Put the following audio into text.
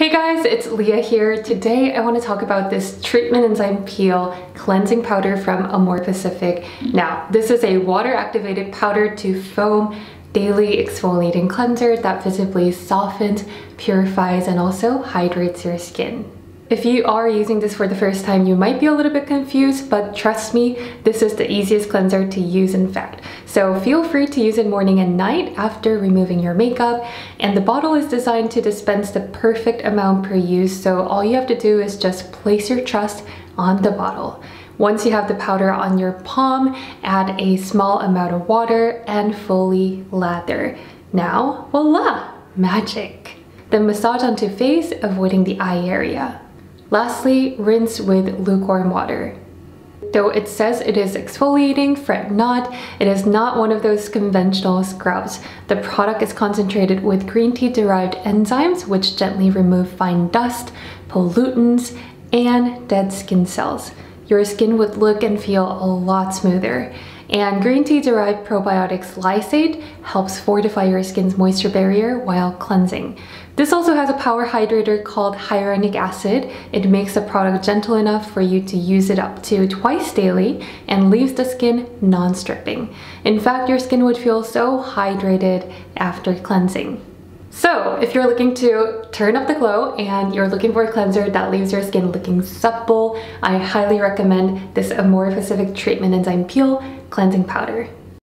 Hey guys, it's Liah here. Today I want to talk about this treatment enzyme peel cleansing powder from Amore-Pacific. Now, this is a water activated powder to foam daily exfoliating cleanser that visibly softens, purifies, and also hydrates your skin. If you are using this for the first time, you might be a little bit confused, but trust me, this is the easiest cleanser to use in fact. So feel free to use it morning and night after removing your makeup. And the bottle is designed to dispense the perfect amount per use, so all you have to do is just place your trust on the bottle. Once you have the powder on your palm, add a small amount of water and fully lather. Now, voila, magic. Then massage onto face, avoiding the eye area. Lastly, rinse with lukewarm water. Though it says it is exfoliating, fret not, it is not one of those conventional scrubs. The product is concentrated with green tea derived enzymes which gently remove fine dust, pollutants, and dead skin cells. Your skin would look and feel a lot smoother. And green tea derived probiotics lysate helps fortify your skin's moisture barrier while cleansing. This also has a power hydrator called hyaluronic acid. It makes the product gentle enough for you to use it up to twice daily and leaves the skin non-stripping. In fact, your skin would feel so hydrated after cleansing. So if you're looking to turn up the glow and you're looking for a cleanser that leaves your skin looking supple, I highly recommend this Amore Pacific Treatment Enzyme Peel Cleansing Powder.